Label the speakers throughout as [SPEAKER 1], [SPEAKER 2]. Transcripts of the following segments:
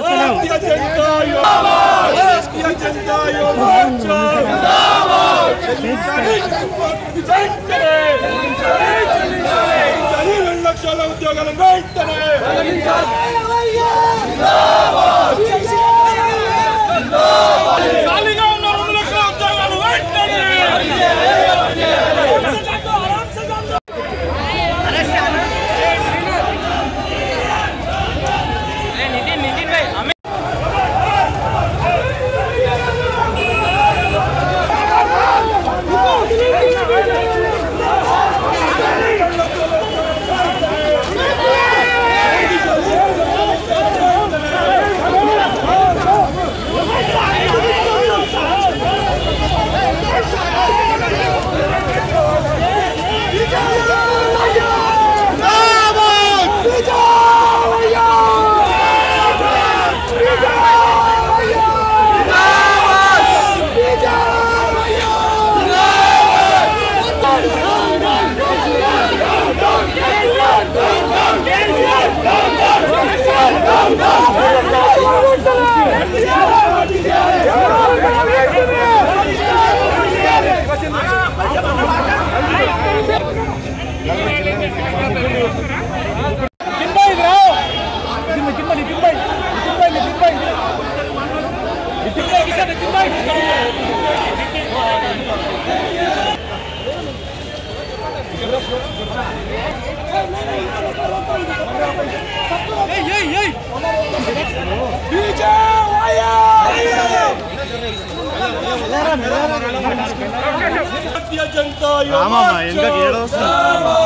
[SPEAKER 1] भारतीय जनता युवा भारतीय जनता युवा मोर्चा వెంటనే రెండు లక్షల ఉద్యోగాలు వెంటనే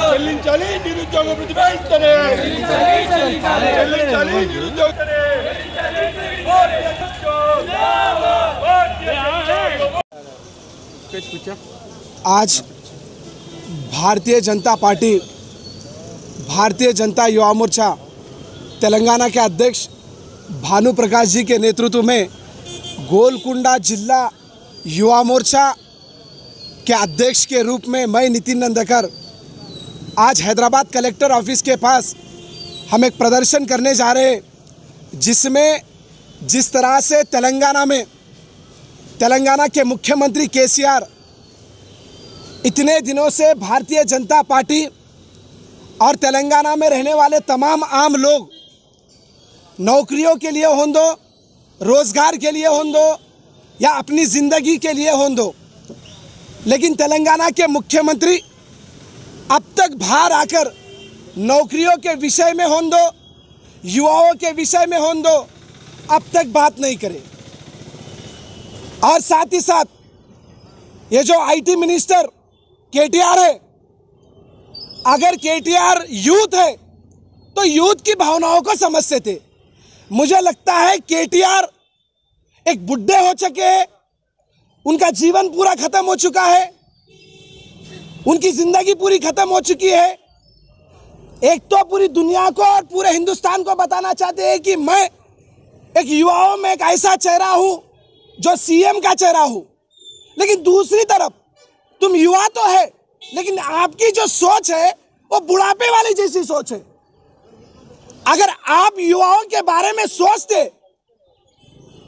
[SPEAKER 1] చెల్లించాలి నిరుద్యోగ వృద్ధి వెంటనే చెల్లించాలి నిరుద్యోగ
[SPEAKER 2] आज भारतीय जनता पार्टी, भारतीय जनता युवा मोर्चा, तेलंगाना के अध्यक्ष भानु प्रकाश जी के नेतृत्व में गोलकुंडा जिला युवा मोर्चा के अध्यक्ष के रूप में मैं नितिन नंदकर आज हैदराबाद कलेक्टर ऑफ़िस के पास हम एक प्रदर्शन करने जा रहे हैं, जिसमें जिस तरह से तेलंगाना में, तेलंगाना के मुख्यमंत्री केसीआर इतने दिनों से भारतीय जनता पार्टी और तेलंगाना में रहने वाले तमाम आम लोग नौकरियों के लिए हों दो रोज़गार के लिए हों दो या अपनी ज़िंदगी के लिए हों दो लेकिन तेलंगाना के मुख्यमंत्री अब तक बाहर आकर नौकरियों के विषय में हों दो युवाओं के विषय में हों दो अब तक बात नहीं करे। और साथ ही साथ, ये जो आईटी मिनिस्टर केटीआर है, अगर केटीआर यूथ है तो यूथ की भावनाओं को समझते थे। मुझे लगता है केटीआर एक बुढ़े हो चुके हैं, उनका जीवन पूरा खत्म हो चुका है, उनकी ज़िंदगी पूरी खत्म हो चुकी है। एक तो पूरी दुनिया को और पूरे हिंदुस्तान को बताना चाहते हैं कि मैं एक युवाओं में एक ऐसा चेहरा हूँ जो सीएम का चेहरा हूँ। लेकिन दूसरी तरफ़, तुम युवा तो है, लेकिन आपकी जो सोच है, वो बुढ़ापे वाली जैसी सोच है। अगर आप युवाओं के बारे में सोचते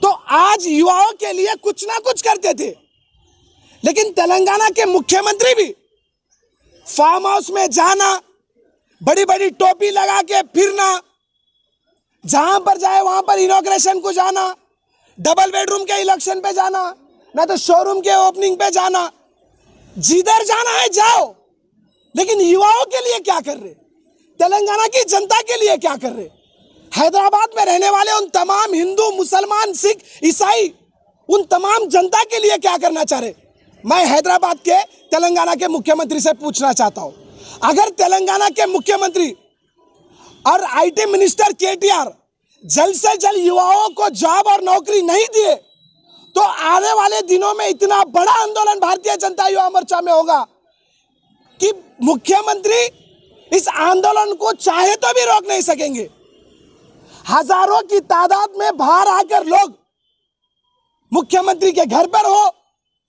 [SPEAKER 2] तो आज युवाओं के लिए कुछ ना कुछ करते थे। लेकिन तेलंगाना के मुख्यमंत्री भी, फार्म हाउस में जाना बड़ी बड़ी टोपी लगा के फिरना जहाँ पर जाए वहाँ पर इनोग्रेशन को जाना डबल बेडरूम के इलेक्शन पे जाना, ना तो शोरूम के ओपनिंग पे जाना। जिधर जाना है जाओ, लेकिन युवाओं के लिए क्या कर रहे? तेलंगाना की जनता के लिए क्या कर रहे? हैदराबाद में रहने वाले उन तमाम हिंदू, मुसलमान, सिख, ईसाई, उन तमाम जनता के लिए क्या करना चाह रहे? मैं हैदराबाद के, तेलंगाना के मुख्यमंत्री से पूछना चाहता हूँ। अगर तेलंगाना के मुख्यमंत्री और आईटी मिनिस्टर केटीआर जल्द से जल्द युवाओं को जॉब और नौकरी नहीं दिए तो आने वाले दिनों में इतना बड़ा आंदोलन भारतीय जनता युवा मोर्चा में होगा कि मुख्यमंत्री इस आंदोलन को चाहे तो भी रोक नहीं सकेंगे। हज़ारों की तादाद में बाहर आकर लोग मुख्यमंत्री के घर पर हो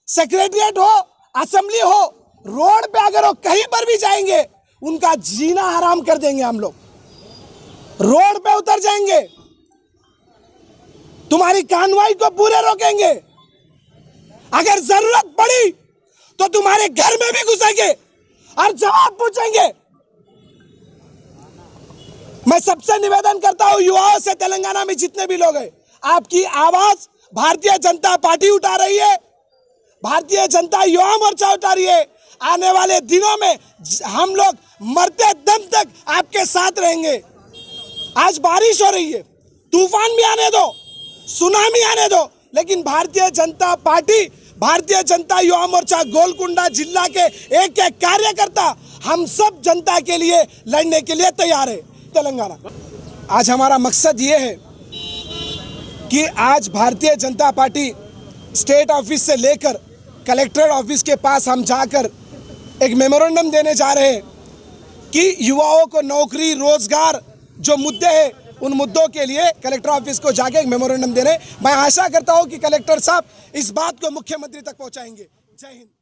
[SPEAKER 2] सेक्रेटरिएट हो असेंबली हो रोड पे अगर वो कहीं पर भी जाएँगे, उनका जीना हराम कर देंगे हम लोग। रोड पे उतर जाएँगे। तुम्हारी कानवाई को पूरे रोकेंगे। अगर ज़रूरत पड़ी तो तुम्हारे घर में भी घुसेंगे और जवाब पूछेंगे। मैं सबसे निवेदन करता हूँ, युवाओं से तेलंगाना में जितने भी लोग हैं, आपकी आवाज़ भारतीय जनता पार्टी उठा रही है। भारतीय जनता युवा मोर्चा उठा रही है। आने वाले दिनों में हम लोग मरते दम तक आपके साथ रहेंगे। आज बारिश हो रही है। तूफ़ान भी आने दो, सुनामी आने दो, लेकिन भारतीय जनता पार्टी, भारतीय जनता युवा मोर्चा गोलकुंडा जिला के एक एक कार्यकर्ता हम सब जनता के लिए लड़ने के लिए तैयार है। तेलंगाना। आज हमारा मकसद ये है कि आज Bharatiya Janata party state office से लेकर कलेक्ट्रेट ऑफ़िस के पास हम जाकर एक मेमोरेंडम देने जा रहे हैं कि युवाओं को नौकरी, रोज़गार जो मुद्दे हैं, उन मुद्दों के लिए कलेक्टर ऑफ़िस को जाके एक मेमोरेंडम देने। मैं आशा करता हूँ कि कलेक्टर साहब इस बात को मुख्यमंत्री तक पहुँचाएँगे। जय हिंद।